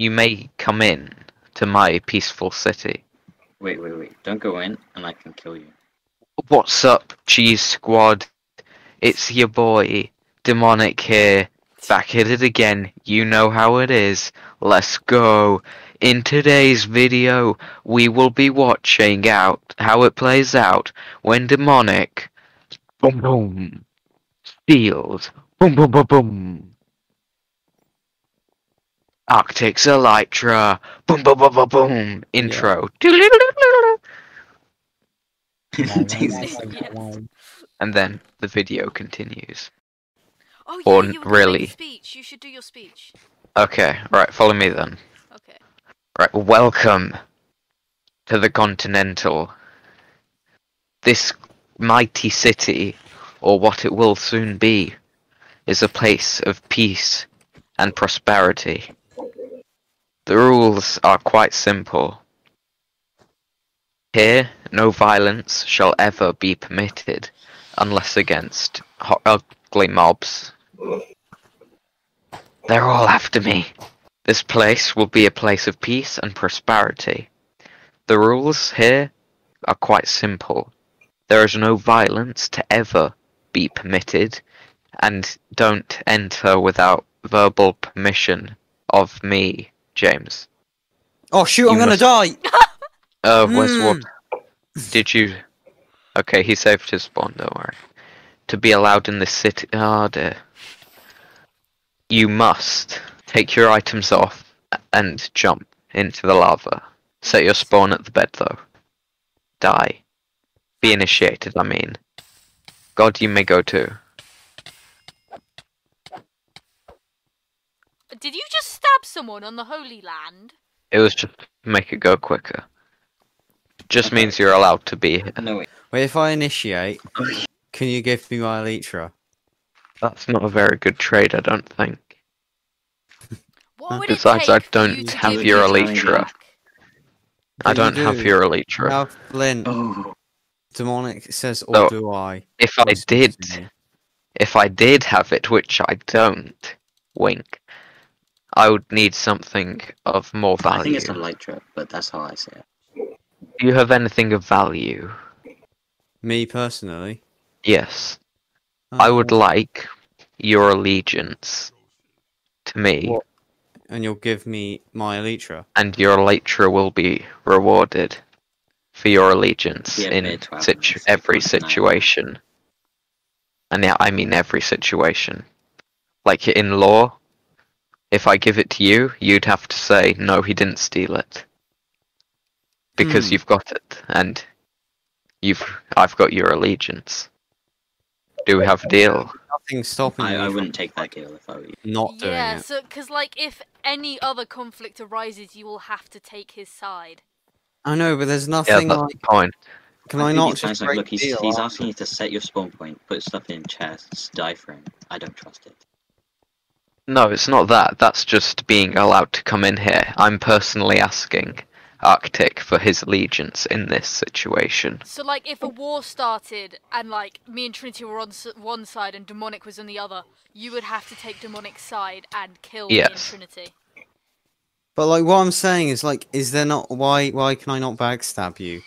you may come in to my peaceful city. Wait, wait, wait. Don't go in, and I can kill you. What's up, Cheese Squad? It's your boy, Demonic here. Back at it again. You know how it is. Let's go. In today's video, we will be watching out how it plays out when Demonic boom boom steals boom boom boom boom Arctic's Elytra boom boom boom boom boom intro Daisy. and then the video continues. Oh Or yeah, you were doing really. speech. You should do your speech. Okay, right, follow me then. Okay. Right, welcome to the Continental. This mighty city, or what it will soon be, is a place of peace and prosperity. The rules are quite simple. Here, no violence shall ever be permitted, unless against ugly mobs. They're all after me. This place will be a place of peace and prosperity. The rules here are quite simple. There is no violence to ever be permitted, and don't enter without verbal permission of me, James. Oh shoot, You I'm gonna die! Uh, where's Hmm. what? Did you? Okay, he saved his spawn. Don't worry. To be allowed in this city, oh dear. You must take your items off and jump into the lava. Set your spawn at the bed though. Die. Be initiated. I mean. God, you may go too. Did you just stab someone on the Holy Land? It was just to make it go quicker. Just means you're allowed to be. here. No, wait. Wait, if I initiate, can you give me my Elytra? That's not a very good trade, I don't think. What would Besides, it I take for don't you have give your me Elytra. I Do you don't have your Elytra. Now Flint, Oh, demonic says, or No, do I? If I did, if I did have it, which I don't, wink, I would need something of more value. I think it's a light trip, but that's how I see it. Do you have anything of value? Me personally, Yes. Oh, I would like your allegiance to me, What? and you'll give me my Elytra. and your Elytra will be rewarded for your allegiance Yeah, in situ- every situation. And yeah, I mean every situation. Like in law, if I give it to you, you'd have to say, no, he didn't steal it. Because Hmm. you've got it, and you've I've got your allegiance. Do we have a deal? Nothing's stopping I, me I wouldn't take that deal if I were you. not doing Yeah, it. so because like if any other conflict arises, you will have to take his side. I know, but there's Yeah, nothing that's like. the point. Can I, think not just like, break look, he's, deal? he's asking you to set your spawn point, put stuff in chests, die for him. I don't trust it. No, it's not that. That's just being allowed to come in here. I'm personally asking Arctic for his allegiance in this situation. So like if a war started and like me and Trinity were on one side and Demonic was on the other, you would have to take Demonic's side and kill me and Yes. Trinity. But like, what I'm saying is like, is there not why why can I not backstab you?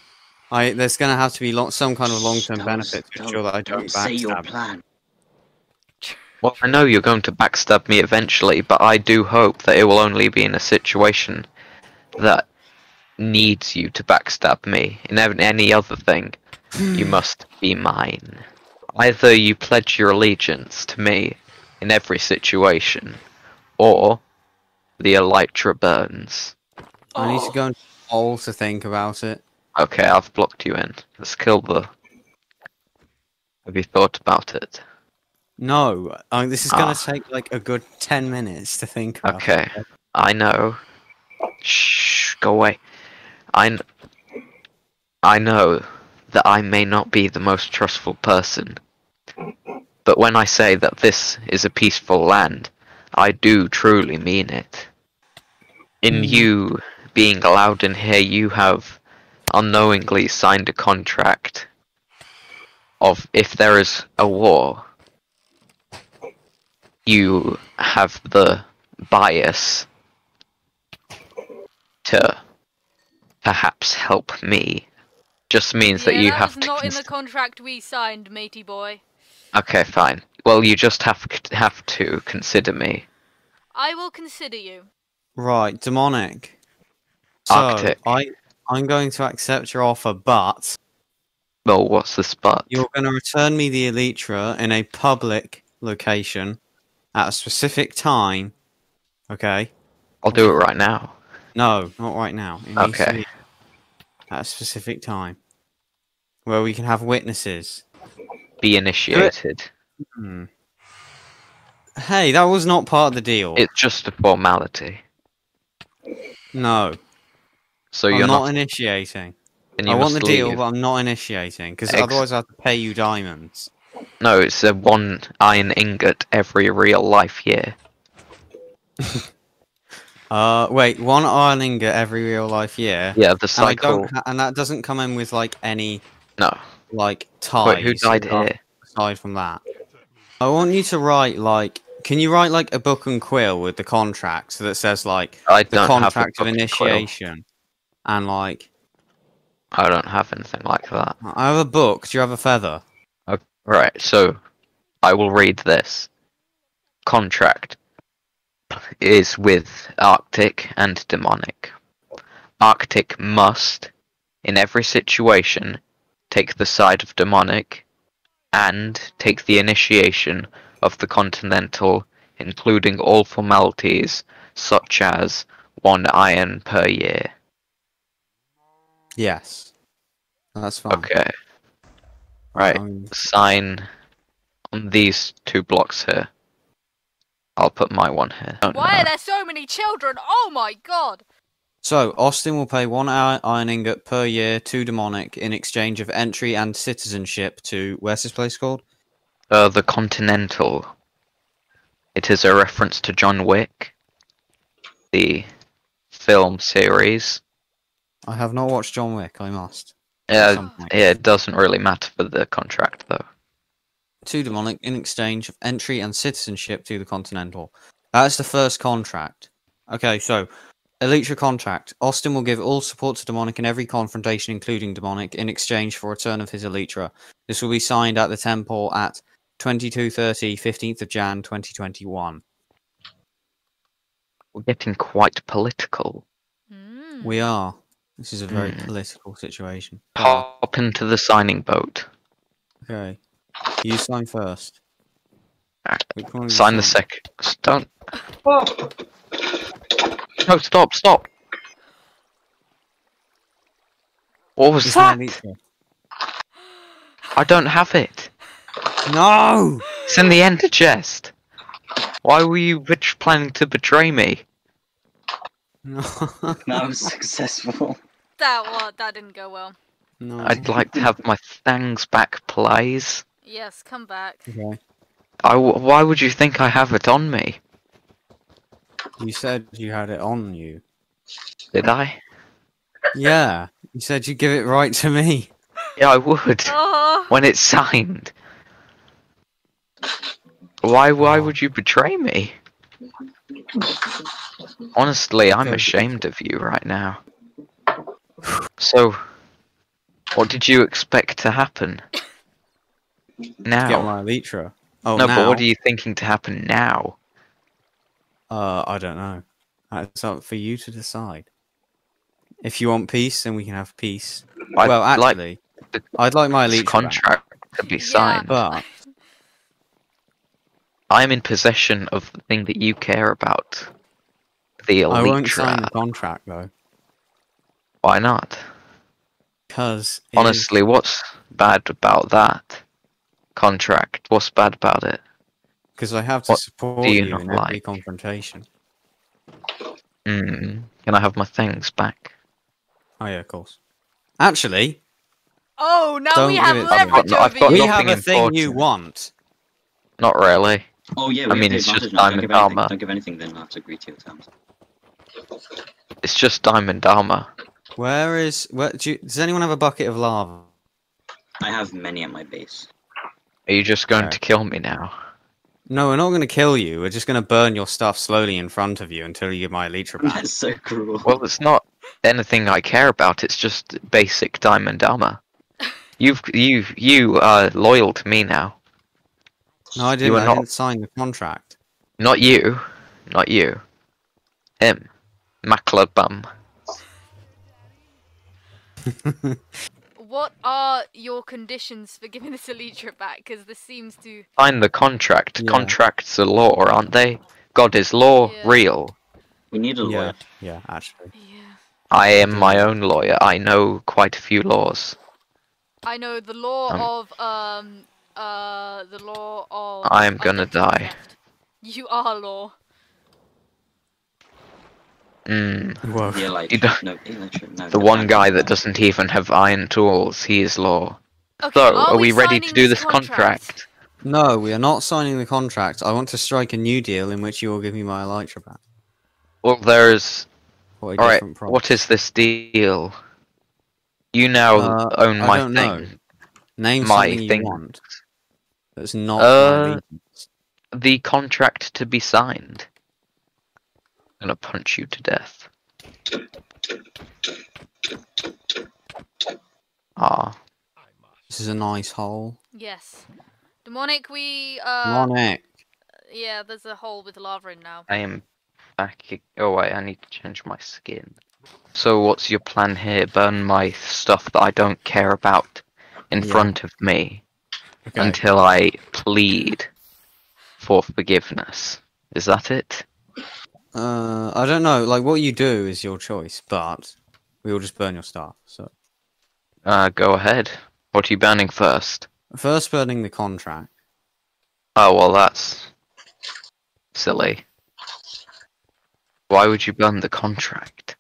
I there's gonna have to be lo- some kind of long term Don't- benefit to ensure that I don't, don't backstab. say your backstab. plan. Well, I know you're going to backstab me eventually, but I do hope that it will only be in a situation that needs you to backstab me. In any other thing, you hmm. must be mine. Either you pledge your allegiance to me in every situation, or the Elytra burns. I need to Oh. go and the hole to think about it. Okay, I've blocked you in. Let's kill the. Have you thought about it? No, I, this is gonna Ah. take like a good ten minutes to think about. Okay, I know. Shh, go away. I, kn- I know that I may not be the most trustful person, but when I say that this is a peaceful land, I do truly mean it. In Hmm. you being allowed in here, you have unknowingly signed a contract of if there is a war, you have the bias to perhaps help me just means that you that have was to. not in the contract we signed, matey boy. Okay, fine. Well, you just have have to consider me. I will consider you. Right, demonic. So Arctic. I I'm going to accept your offer, but Well, what's the spot? you're going to return me the Elytra in a public location at a specific time. Okay? I'll do it right now. No, not right now. It Okay. at a specific time where we can have witnesses. Be initiated. Hmm. Hey, that was not part of the deal. It's just a formality. no, So I'm you're not, not. initiating. and you I want the deal, leave. but I'm not initiating because otherwise I have to pay you diamonds. No, it's a one iron ingot every real life year. Uh, wait, one iron ingot every real life year, Yeah, the and I cycle. don't, and that doesn't come in with like any No. like ties. Wait, who died here? Aside from that, I want you to write like, can you write like a book and quill with the contract so that says like I the don't have a contract of book and initiation, and like I don't have anything like that. I have a book. Do you have a feather? Right, so I will read this. Contract is with Arctic and Demonic. Arctic must, in every situation, take the side of Demonic and take the initiation of the Continental, including all formalities such as one iron per year. Yes, that's fine. Okay. Right. Um, sign on these two blocks here. I'll put my one here. Don't Why know. are there so many children? Oh my god! So Austin will pay one iron iron ingot per year to demonic in exchange of entry and citizenship to where's this place called? Uh, the Continental. It is a reference to John Wick, the film series. I have not watched John Wick. I must. At Yeah, yeah, it doesn't really matter for the contract though. to demonic in exchange of entry and citizenship to the Continental. That's the first contract. Okay, so Elytra contract. Austin will give all support to demonic in every confrontation, including demonic, in exchange for a return of his Elytra. This will be signed at the temple at 2230, 15th of Jan, 2021. We're getting quite political. Mm. We are. This is a very Hmm. political situation. Hop into the signing boat. Okay. You sign first. Alright, Which one are you Sign the sec. Don't. Oh. No, stop, stop. What was my that? I don't have it. No! It's in the ender chest. Why were you planning to betray me? No. That was successful. That what? That didn't go well. no. I'd like to have my thangs back, please. Yes, come back. Okay. I w- why would you think I have it on me? You said you had it on you. Did I? Yeah. You said you'd give it right to me. Yeah, I would. Oh, When it's signed. Why? Why would you betray me? Honestly, I'm ashamed of you right now. So, what did you expect to happen? Now. Get my Elytra. Oh, no, now? but what are you thinking to happen now? Uh, I don't know. It's up for you to decide. If you want peace, then we can have peace. I'd well, like actually, the- I'd like my this Elytra back, contract to be Yeah. signed. but I'm in possession of the thing that you care about. The I won't sign the contract though, Why not? because Honestly, what's bad about that contract? What's bad about it? because I have to what support you you, not in every like? confrontation. Mm. Can I have my things back? Oh yeah, of course. Actually, oh! Now we have it- I've got leverage no- I've got we you. nothing have a thing you want. Not really. Oh yeah, I we have mean, it's just advantage now. Don't diamond armor. Don't give anything, then I have to agree to your terms. It's just diamond armor. Where is? Where do you, does anyone have a bucket of lava? I have many at my base. Are you just going Okay. to kill me now? No, we're not going to kill you. We're just going to burn your stuff slowly in front of you until you give my Elytra back. That's so cruel. Well, it's not. anything I care about. It's just basic diamond armor. You've you you are loyal to me now. No, I didn't. are I not- didn't sign the contract. Not you, not you. Him, Makla bum. What are your conditions for giving this Elytra back? Because this seems to. Sign the contract. Yeah. Contracts are law, aren't they? God is law, Yeah. real. We need a Yeah, lawyer. yeah, actually. Yeah. I am my own lawyer. I know quite a few laws. I know the law Um, of um uh the law of. I am gonna die. theft. You are law. Mm. Whoa. The Elytra. No, No. The no, one no, guy no. that doesn't even have iron tools, he is law. Okay, So, are we ready to do this contract? No, we are not signing the contract. I want to strike a new deal in which you will give me my elytra back. Well, there's... All right, problem. what is this deal? You now Uh, own I my don't thing. know. Name my something thing. you want. That's not Uh. The contract to be signed. I'm gonna punch you to death. Ah, This is a nice hole. Yes. Demonic, we uh Monic. yeah, there's a hole with lava in now. I am back. Oh wait, I need to change my skin. So what's your plan here? Burn my stuff that I don't care about in Yeah. front of me Okay. until I plead for forgiveness. Is that it? Uh, I don't know. Like, what you do is your choice, but we will just burn your stuff. So, Uh, go ahead. What are you burning first? first burning the contract. Oh well, that's silly. Why would you burn the contract?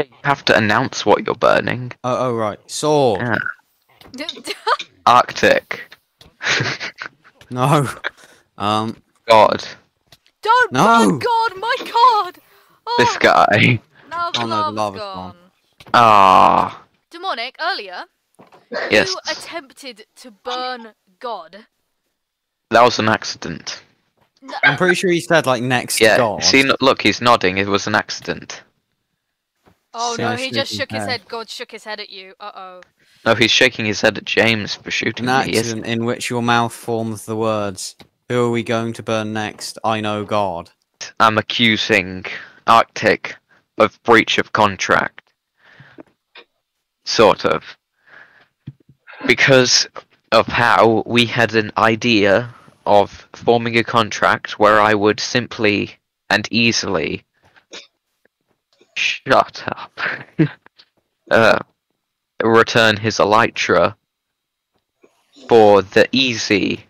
You have to announce what you're burning. Oh, oh right. Sword. Yeah. Arctic. No. Um. God, Don't No. burn God, my God! Oh, this guy. Now the Oh, no, the lava's lava's gone. gone. Ah, Demonic, earlier yes, you attempted to burn God. that was an accident. I'm pretty sure he said like next Yeah, God. see, look, he's nodding. It was an accident. Oh See, no, he just his shook his head. head. God shook his head at you. Uh oh. No, he's shaking his head at James for shooting An me. Yes. accident in which your mouth forms the words, "Who are we going to burn next? I know God." I'm accusing Arctic of breach of contract. Sort of. Because of how we had an idea of forming a contract where I would simply and easily shut up. uh, return his elytra for the easy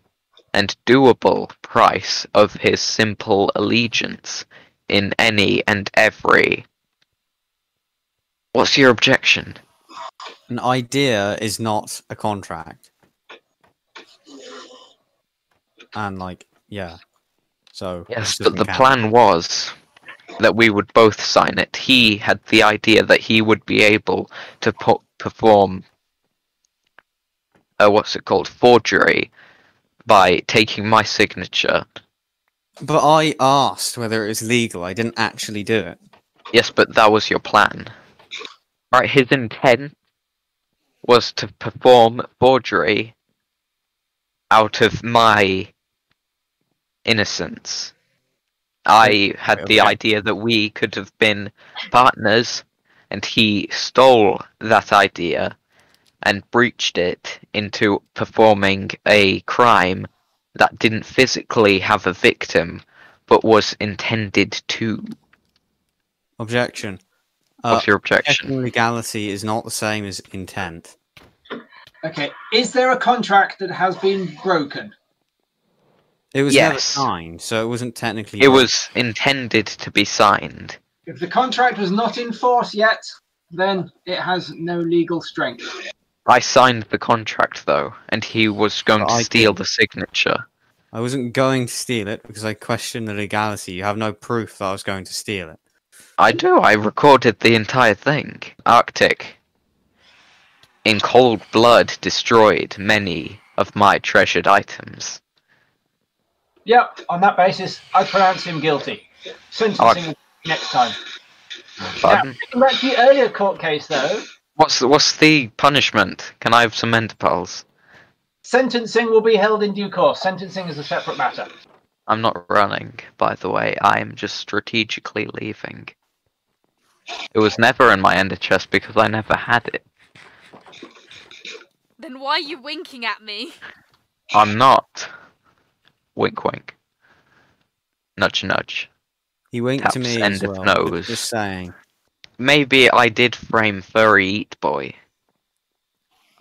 and doable price of his simple allegiance in any and every. What's your objection? An idea is not a contract. And like, yeah. So Yes, but the plan was that we would both sign it. He had the idea that he would be able to po- perform, uh, what's it called, forgery, by taking my signature. But I asked whether it was legal. I didn't actually do it. Yes, but that was your plan. Right, his intent was to perform forgery out of my innocence. I had the idea that we could have been partners, and he stole that idea and breached it into performing a crime that didn't physically have a victim, but was intended to. Objection. Uh, What's your objection? checking legality is not the same as intent. Okay. Is there a contract that has been broken? It was never signed, so it wasn't technically. It broken. was intended to be signed. If the contract was not in force yet, then it has no legal strength. I signed the contract though, and he was going But to I steal didn't. the signature. I wasn't going to steal it because I questioned the legality. You have no proof that I was going to steal it. I do, I recorded the entire thing. Arctic, in cold blood, destroyed many of my treasured items. Yep. On that basis, I pronounce him guilty. Sentencing next time. Pardon? Getting back to the earlier court case, though, What's the, what's the punishment? Can I have some enderpearls? sentencing will be held in due course. Sentencing is a separate matter. I'm not running, by the way. I'm just strategically leaving. It was never in my ender chest because I never had it. Then why are you winking at me? I'm not. Wink, wink. Nudge, nudge. He winked to me end as of nose. Just saying. Maybe I did frame furry eat boy.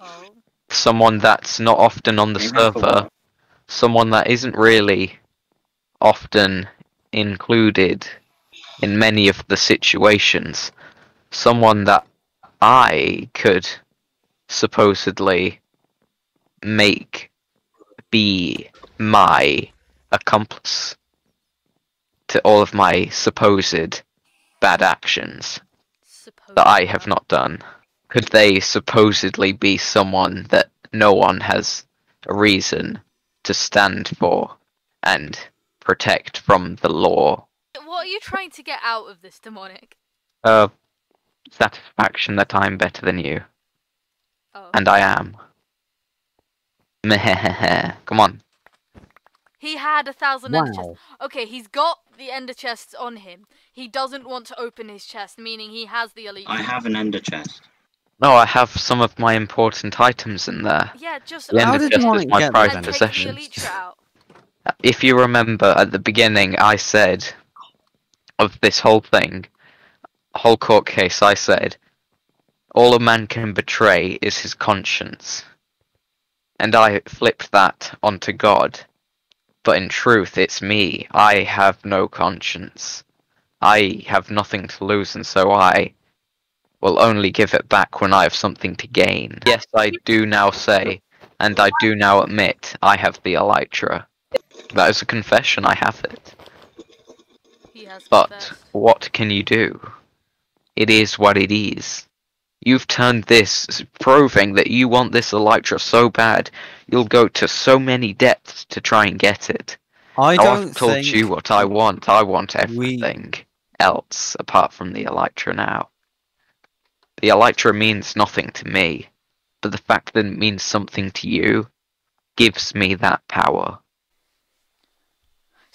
Oh. Someone that's not often on the Maybe server. what? Someone that isn't really often included in many of the situations. Someone that I could supposedly make be my accomplice to all of my supposed bad actions that I have not done. Could they supposedly be someone that no one has a reason to stand for and protect from the law? What are you trying to get out of this demonic? Uh, satisfaction that I'm better than you, Oh. and I am. Meh. Come on. He had a thousand ender chests. Okay, he's got the ender chests on him. He doesn't want to open his chest, meaning he has the elite. I have an ender chest. No, I have some of my important items in there. Yeah, just The How end did justice Demonic is my get private and the possessions. elytra if you remember at the beginning, I said of this whole thing, whole court case, I said, all a man can betray is his conscience. And I flipped that onto God. But in truth, it's me. I have no conscience. I have nothing to lose, and so I will only give it back when I have something to gain. Yes, I do now say, and I do now admit, I have the Elytra. That is a confession, I have it. But confessed. what can you do? It is what it is. You've turned this, proving that you want this Elytra so bad, you'll go to so many depths to try and get it. I Now don't I've told you what I want. I want we- everything else apart from the Elytra now. The Elytra means nothing to me, but the fact that it means something to you gives me that power.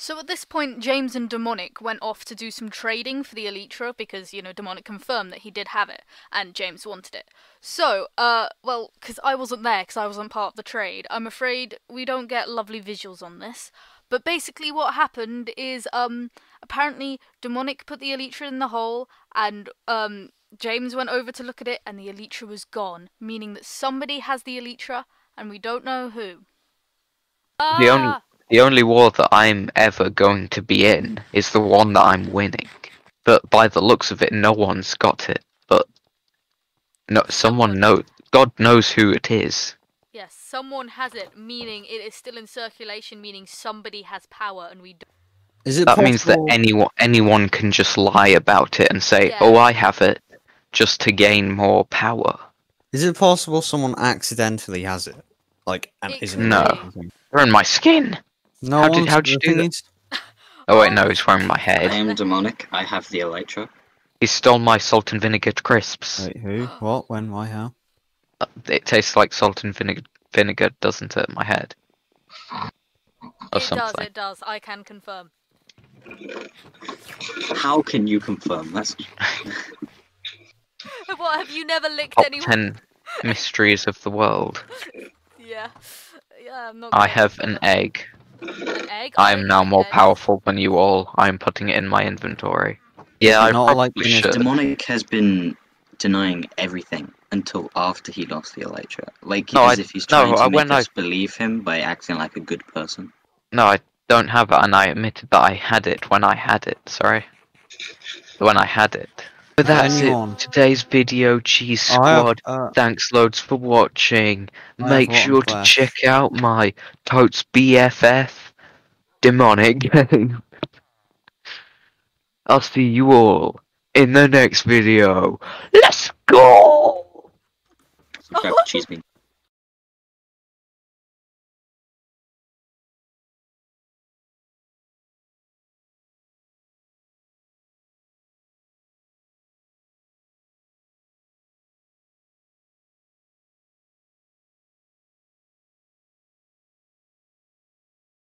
So at this point, James and Demonic went off to do some trading for the Elytra because, you know, Demonic confirmed that he did have it and James wanted it. So, uh, well, because I wasn't there because I wasn't part of the trade, I'm afraid we don't get lovely visuals on this. But basically, what happened is, um, apparently Demonic put the Elytra in the hole and, um, James went over to look at it and the Elytra was gone, meaning that somebody has the Elytra and we don't know who. The only- Ah! The only war that I'm ever going to be in is the one that I'm winning. But by the looks of it, no one's got it. But no, someone knows. God knows who it is. Yes, someone has it, meaning it is still in circulation, meaning somebody has power, and we. Do- Is it That means that anyone anyone can just lie about it and say, oh, Yeah. "Oh, I have it," just to gain more power. Is it possible someone accidentally has it? Like, and It isn't No. be. They're in my skin. No How did- how'd you do thing that? is- Oh wait, no, he's wearing my head. I am demonic. I have the elytra. He stole my salt and vinegar crisps. Wait, who? What? When? Why? How? Uh, it tastes like salt and vinegar, vinegar doesn't it? My head. Or it does, it does. I can confirm. How can you confirm? That's what have you never licked Top anyone? ten mysteries of the world. Yeah, yeah. I'm not. I have an that. egg. An egg. I am now more eggs. powerful than you all. I am putting it in my inventory. Yeah, I Not probably like should. demonic has been denying everything until after he lost the elytra. Like No, as I- if he's no, trying to I- make when I- us believe him by acting like a good person. No, I don't have it, and I admitted that I had it when I had it. Sorry, when I had it. But that's Anyone. it. Today's video, Cheese I have, Squad. uh, Thanks loads for watching. I Make sure to check out my Totes BFF demonic game. I'll see you all in the next video. Let's go! Subscribe to Cheese Bean.